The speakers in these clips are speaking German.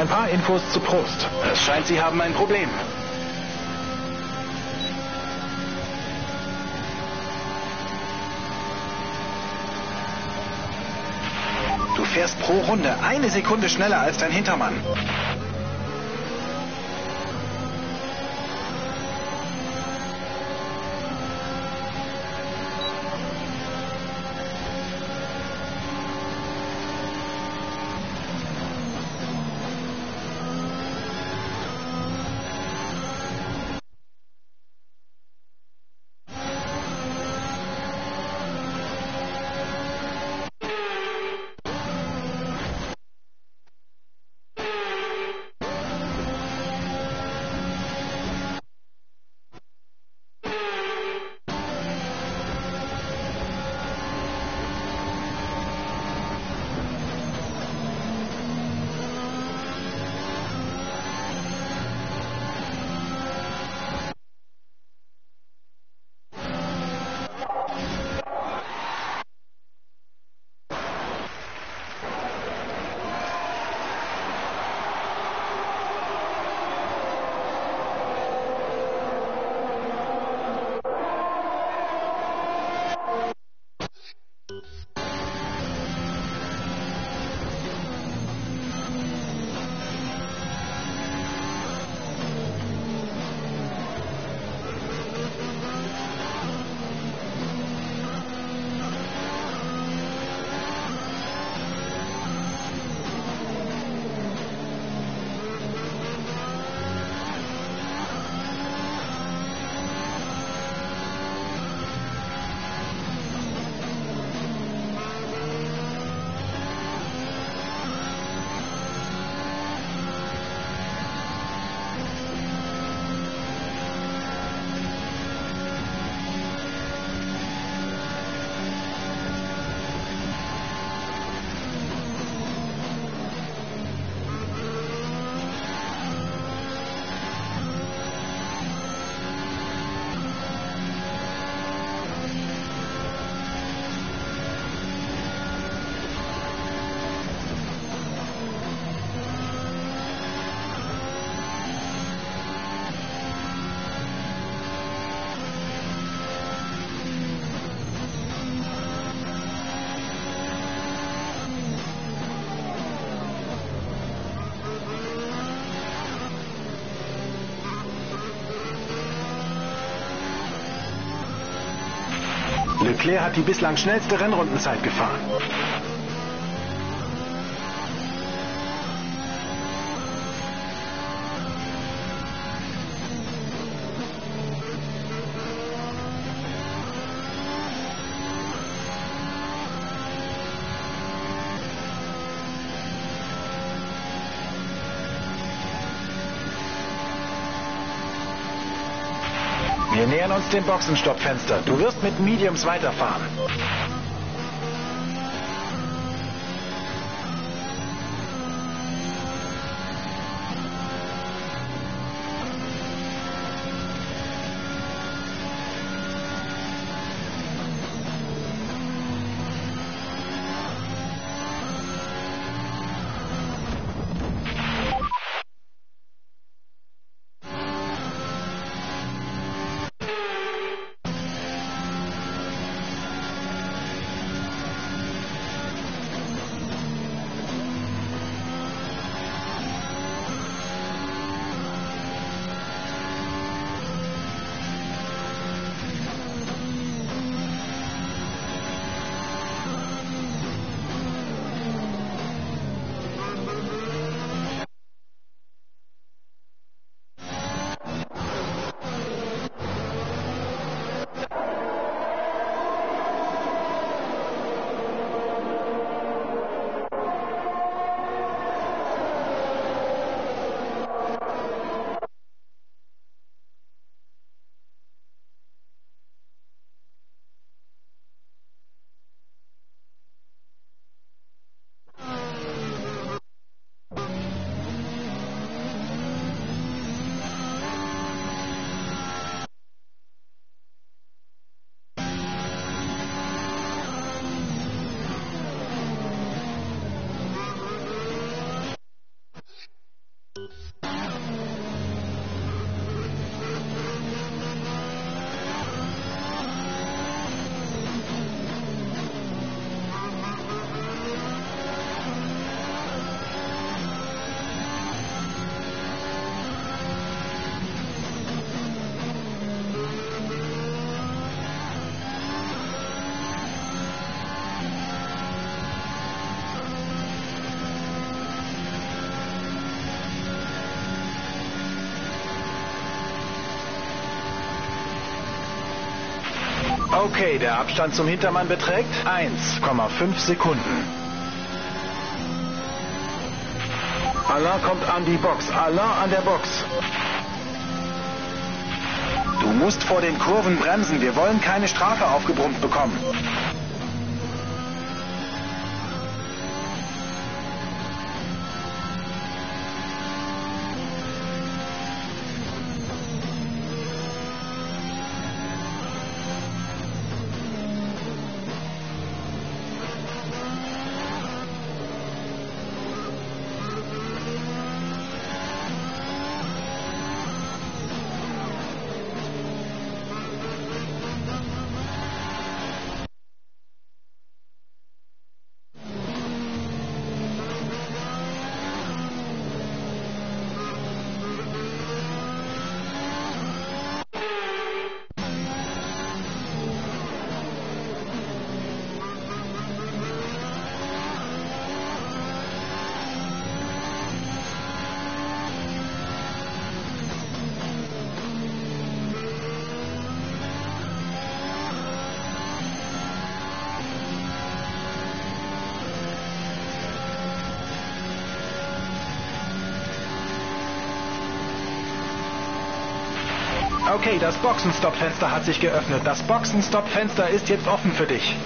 Ein paar Infos zu Prost. Es scheint, Sie haben ein Problem. Du fährst pro Runde eine Sekunde schneller als dein Hintermann. Leclerc hat die bislang schnellste Rennrundenzeit gefahren. Nähern uns dem Boxenstoppfenster. Du wirst mit Mediums weiterfahren. Okay, der Abstand zum Hintermann beträgt 1,5 Sekunden. Alain kommt an die Box. Alain an der Box. Du musst vor den Kurven bremsen. Wir wollen keine Strafe aufgebrummt bekommen. Okay, das Boxenstopp-Fenster hat sich geöffnet. Das Boxenstopp-Fenster ist jetzt offen für dich.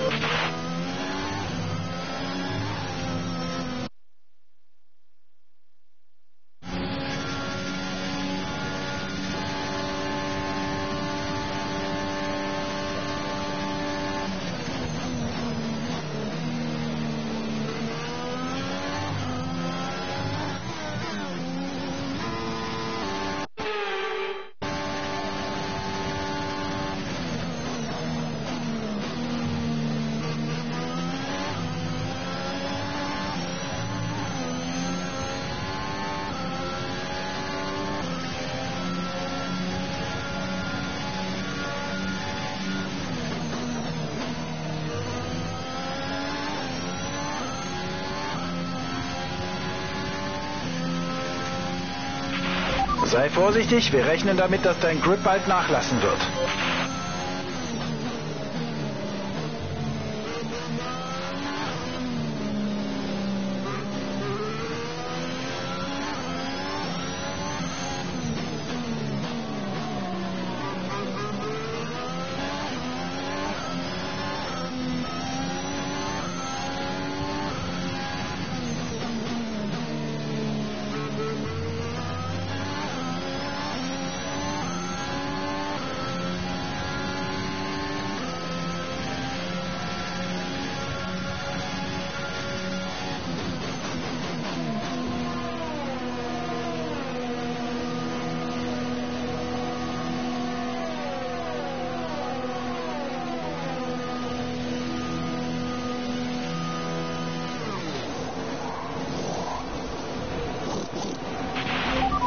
Vorsichtig, wir rechnen damit, dass dein Grip bald nachlassen wird.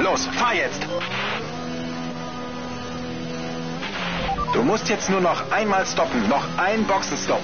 Los, fahr jetzt! Du musst jetzt nur noch einmal stoppen. Noch ein Boxenstopp.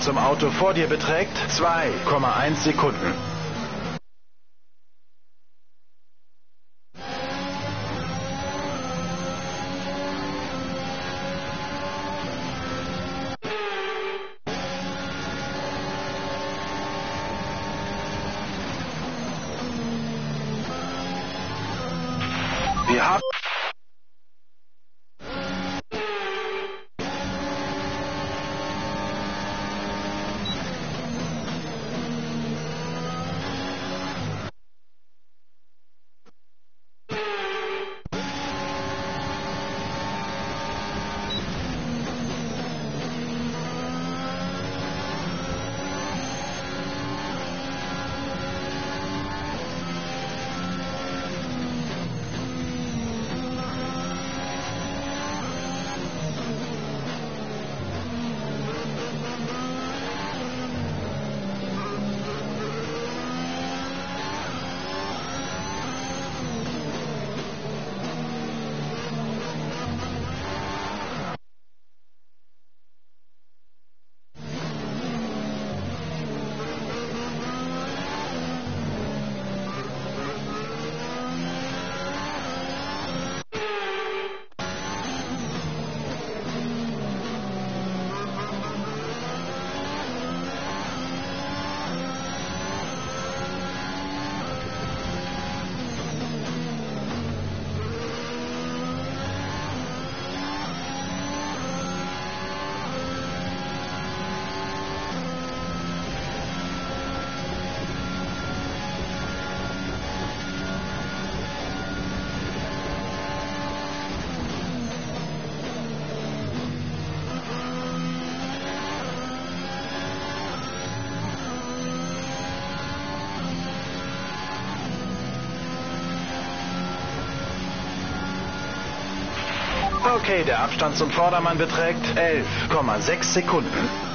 Zum Auto vor dir beträgt 2,1 Sekunden. Okay, der Abstand zum Vordermann beträgt 11,6 Sekunden.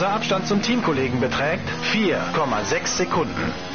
Unser Abstand zum Teamkollegen beträgt 4,6 Sekunden.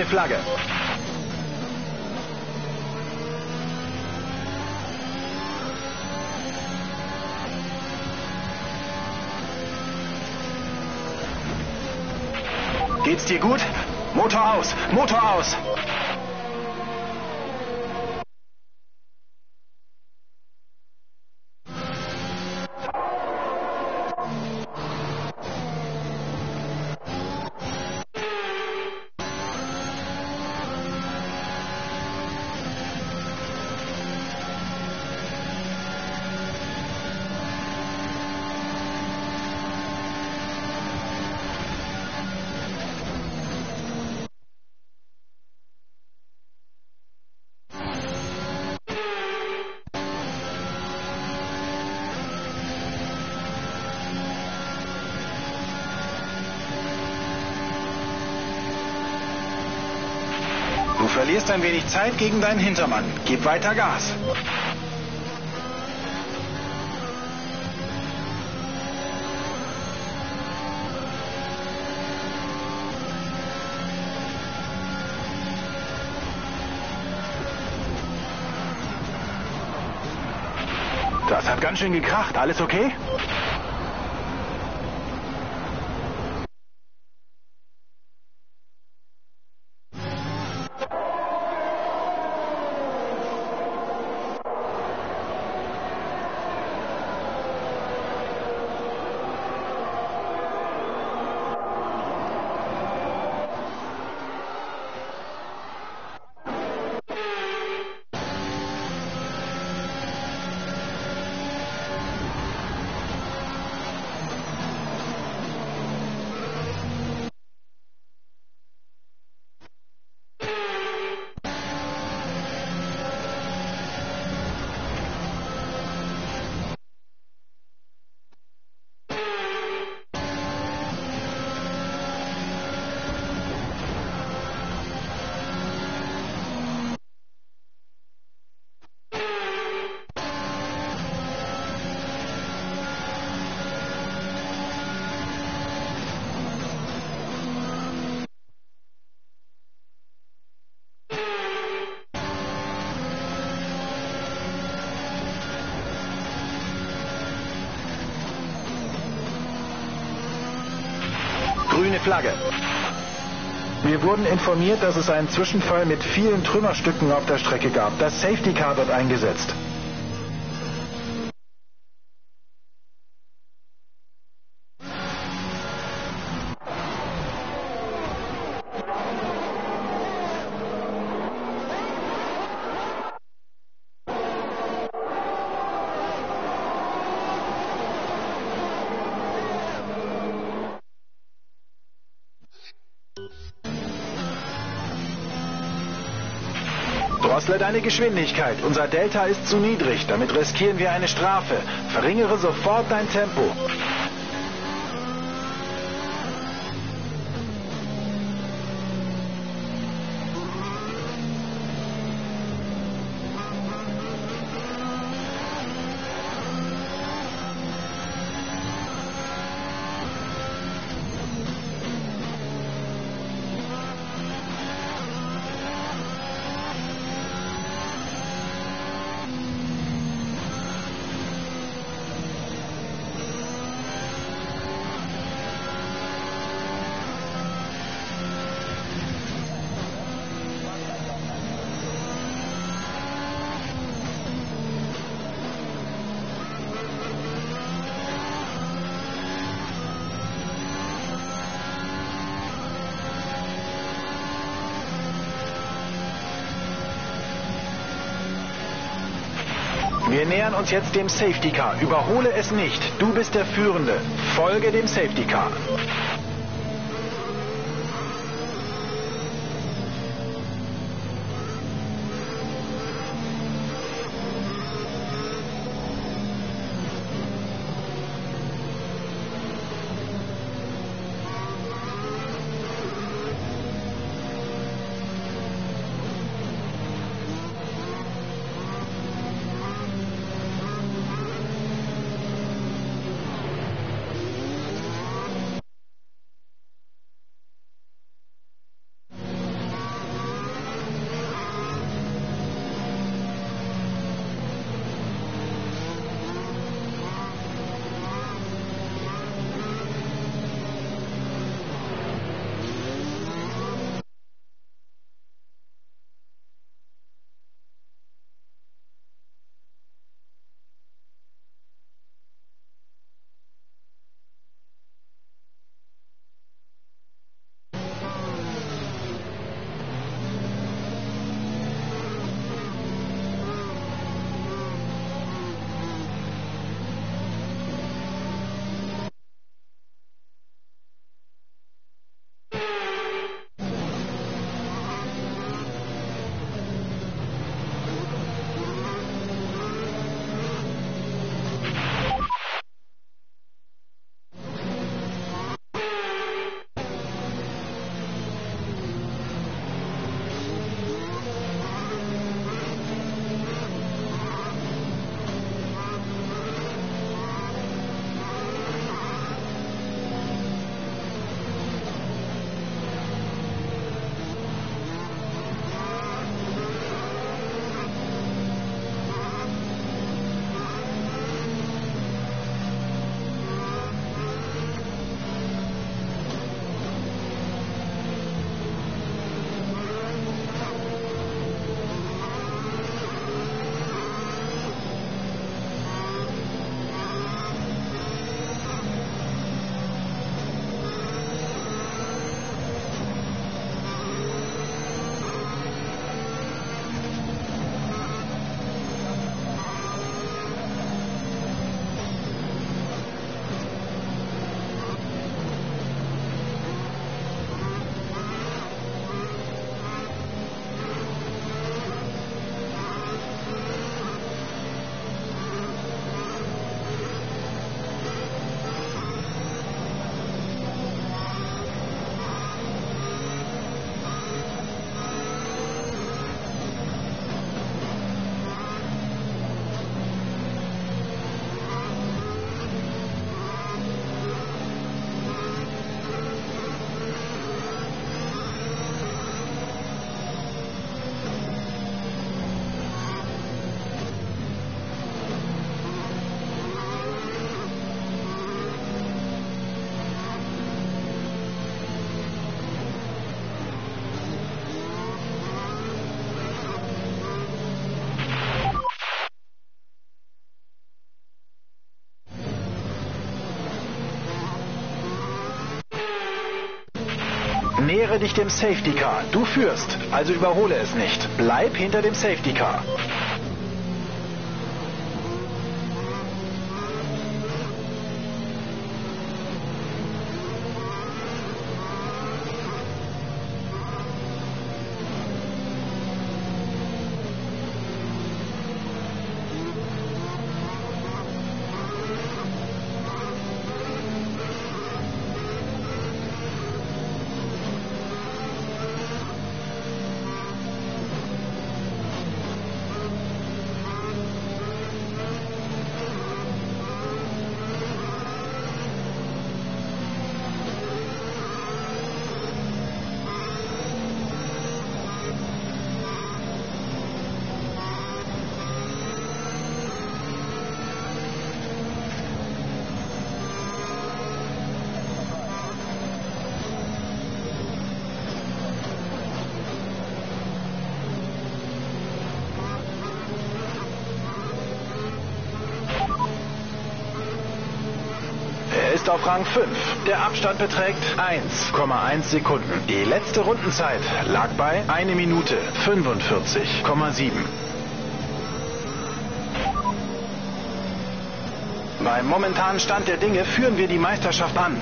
Grüne Flagge. Geht's dir gut? Motor aus! Motor aus! Ein wenig Zeit gegen deinen Hintermann. Gib weiter Gas. Das hat ganz schön gekracht. Alles okay? Wurden informiert, dass es einen Zwischenfall mit vielen Trümmerstücken auf der Strecke gab. Das Safety Car wird eingesetzt. Drossle deine Geschwindigkeit. Unser Delta ist zu niedrig. Damit riskieren wir eine Strafe. Verringere sofort dein Tempo. Nähern uns jetzt dem Safety Car. Überhole es nicht. Du bist der Führende. Folge dem Safety Car. Nähere dich dem Safety Car. Du führst, also überhole es nicht. Bleib hinter dem Safety Car. Auf Rang 5. Der Abstand beträgt 1,1 Sekunden. Die letzte Rundenzeit lag bei 1 Minute 45,7. Beim momentanen Stand der Dinge führen wir die Meisterschaft an.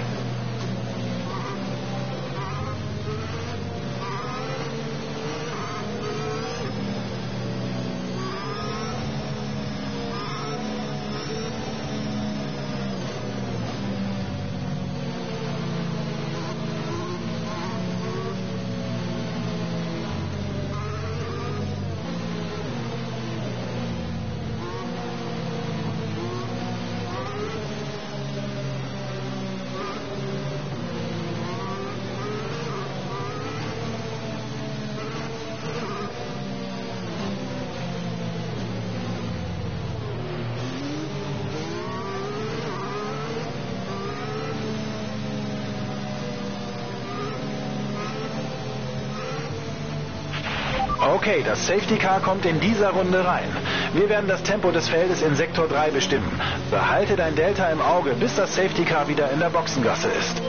Okay, das Safety Car kommt in dieser Runde rein. Wir werden das Tempo des Feldes in Sektor 3 bestimmen. Behalte dein Delta im Auge, bis das Safety Car wieder in der Boxengasse ist.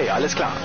Okay, alles klar.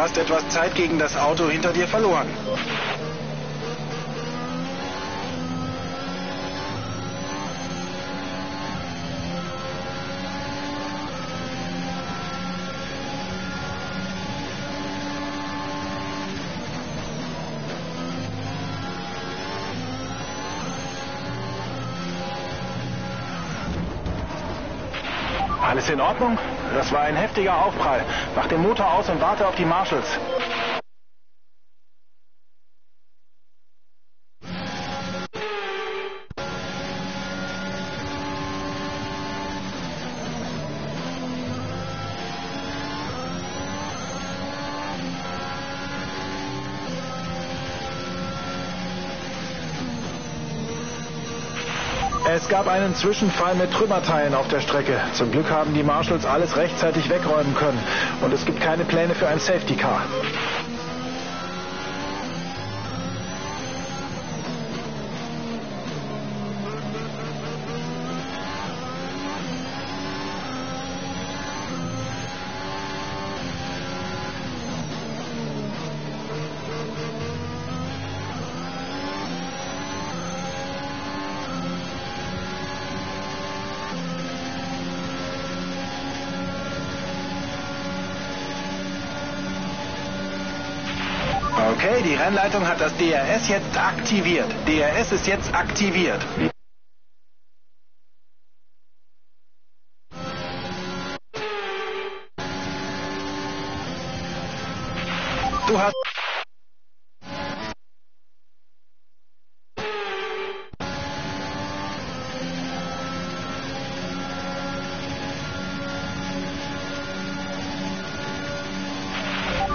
Hast etwas Zeit gegen das Auto hinter dir verloren. Alles in Ordnung? Das war ein heftiger Aufprall. Mach den Motor aus und warte auf die Marshals. Gab einen Zwischenfall mit Trümmerteilen auf der Strecke. Zum Glück haben die Marshals alles rechtzeitig wegräumen können. Und es gibt keine Pläne für ein Safety Car. Rennleitung hat das DRS jetzt aktiviert. DRS ist jetzt aktiviert. Du hast...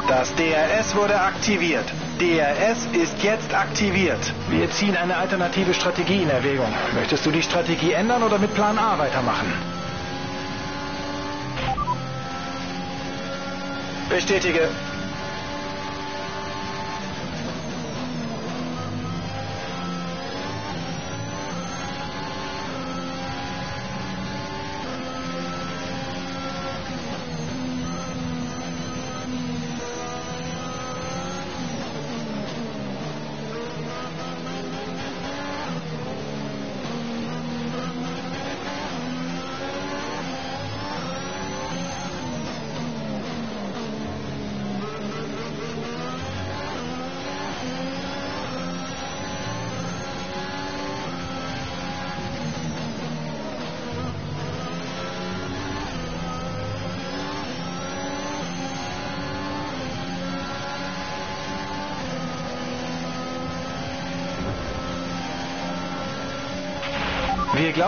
Das DRS wurde aktiviert. DRS ist jetzt aktiviert. Wir ziehen eine alternative Strategie in Erwägung. Möchtest du die Strategie ändern oder mit Plan A weitermachen? Bestätige.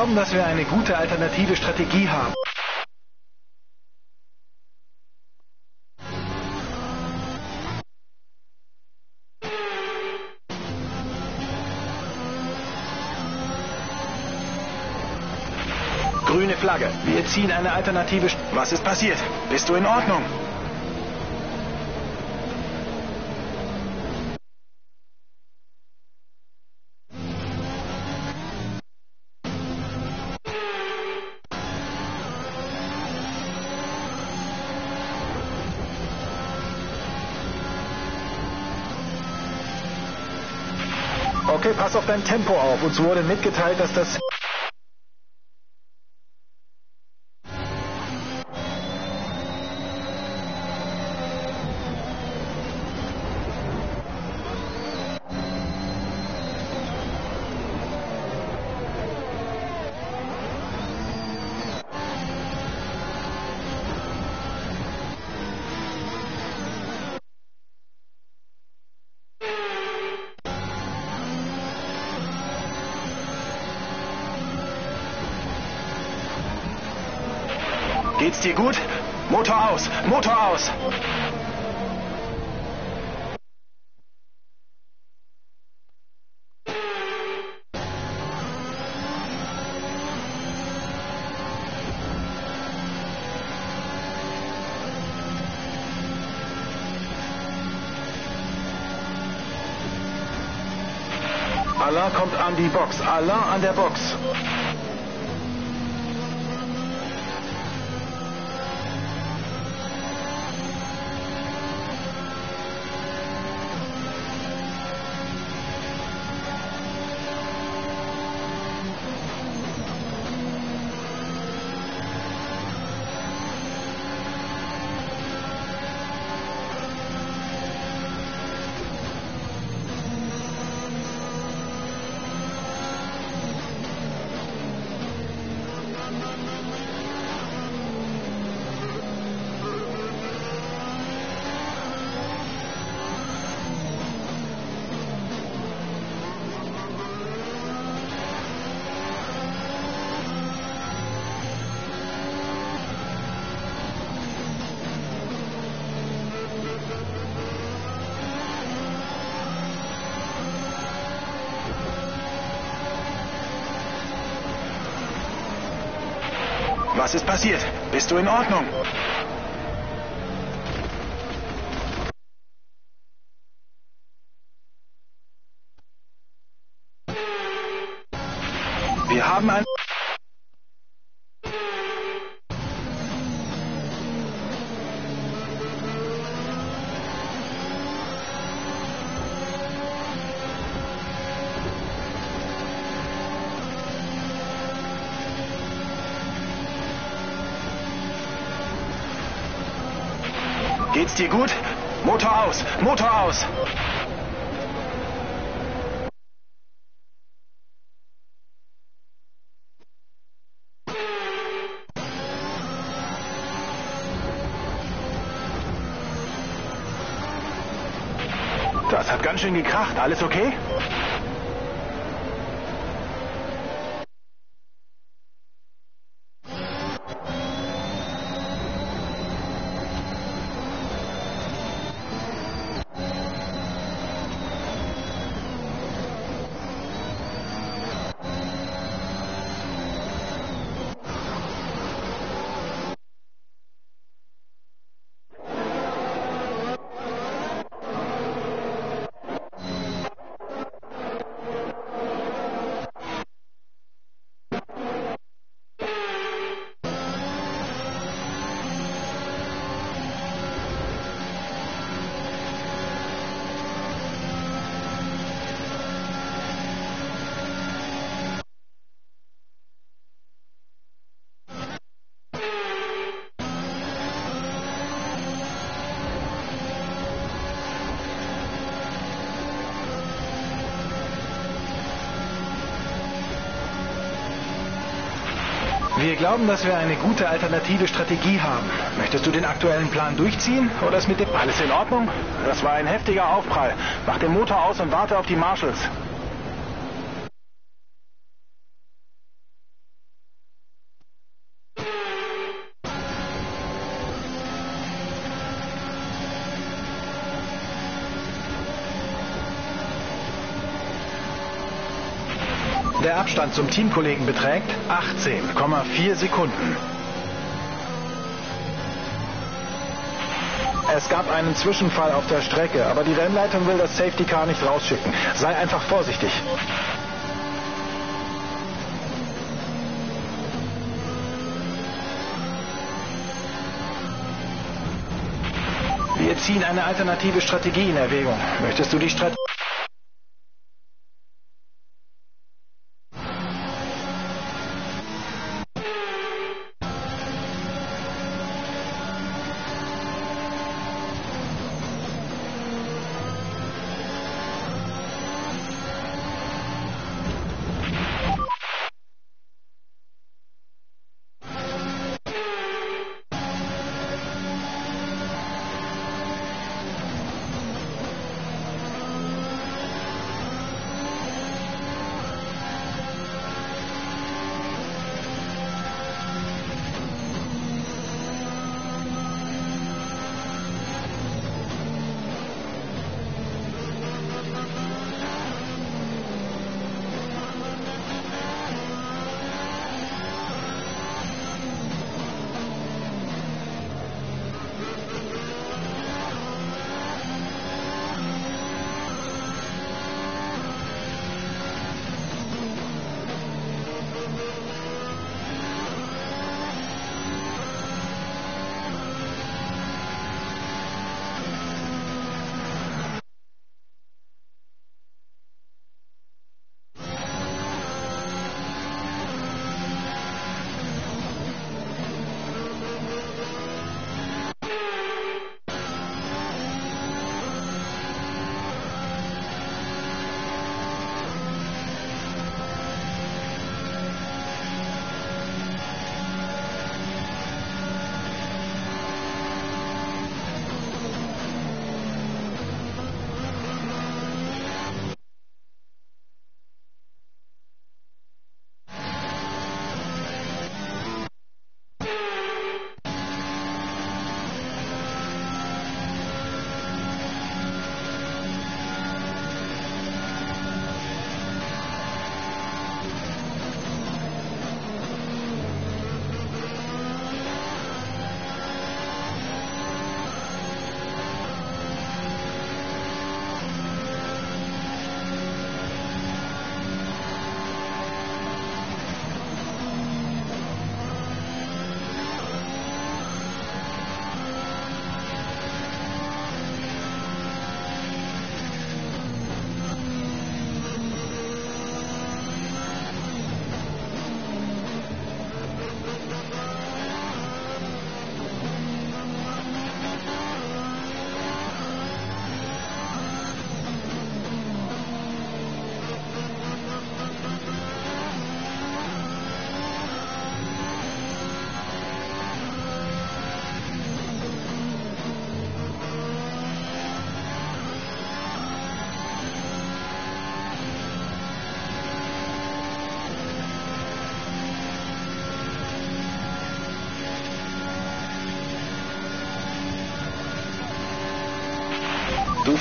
Glauben, dass wir eine gute alternative Strategie haben. Grüne Flagge. Wir ziehen eine alternative... St Was ist passiert? Bist du in Ordnung? Pass auf dein Tempo auf. Uns wurde mitgeteilt, dass das... Geht's dir gut? Motor aus! Motor aus! Allah kommt an die Box. Allah an der Box. Passiert? Bist du in Ordnung? Geht's dir gut? Motor aus! Motor aus! Das hat ganz schön gekracht. Alles okay? Glauben, dass wir eine gute alternative Strategie haben. Möchtest du den aktuellen Plan durchziehen oder ist mit dem... Alles in Ordnung? Das war ein heftiger Aufprall. Mach den Motor aus und warte auf die Marshals. Abstand zum Teamkollegen beträgt 18,4 Sekunden. Es gab einen Zwischenfall auf der Strecke, aber die Rennleitung will das Safety Car nicht rausschicken. Sei einfach vorsichtig. Wir ziehen eine alternative Strategie in Erwägung. Möchtest du die Strategie...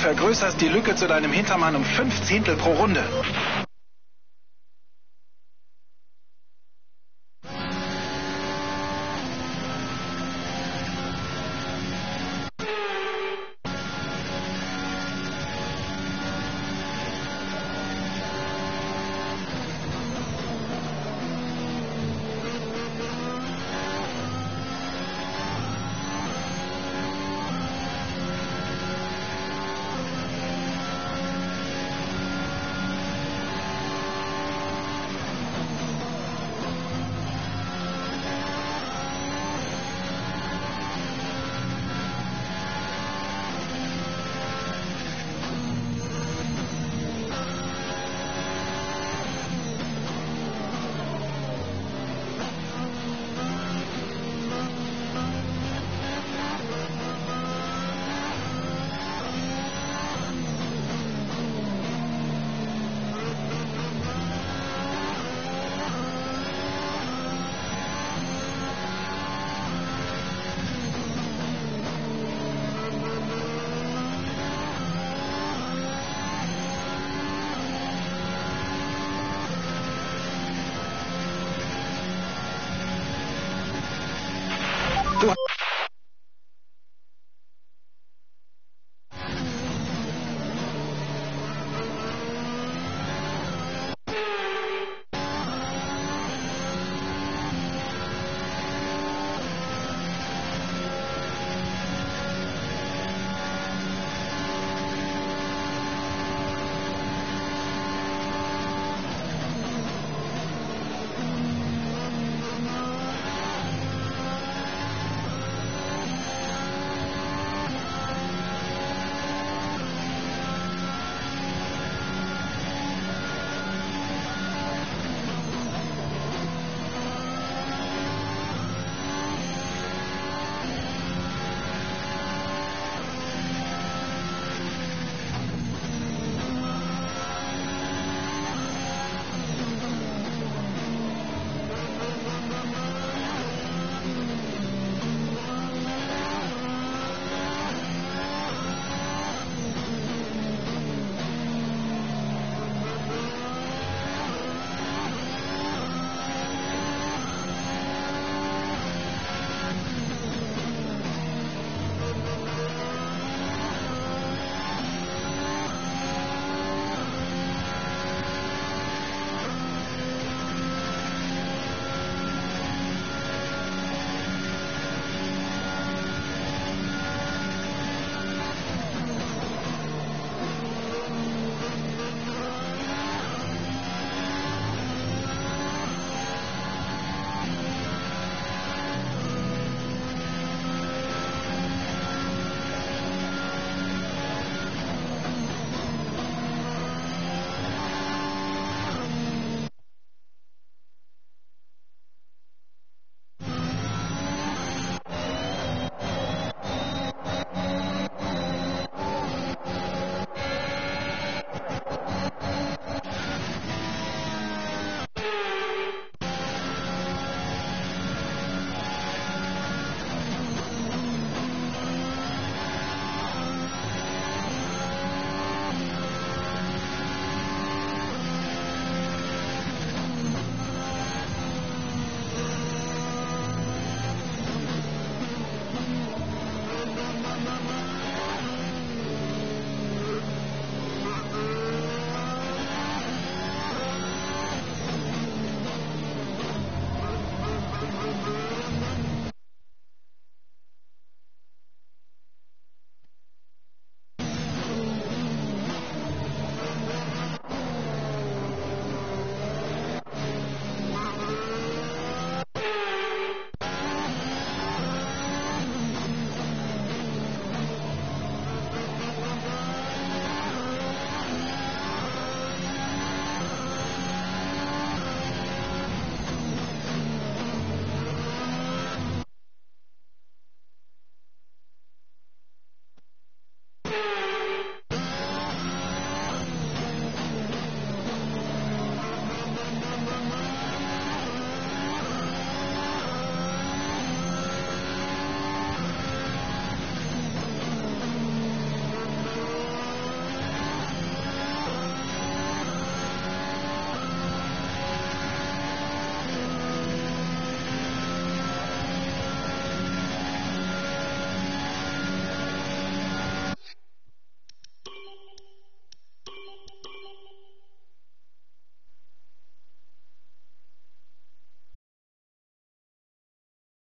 vergrößerst die Lücke zu deinem Hintermann um fünf Zehntel pro Runde.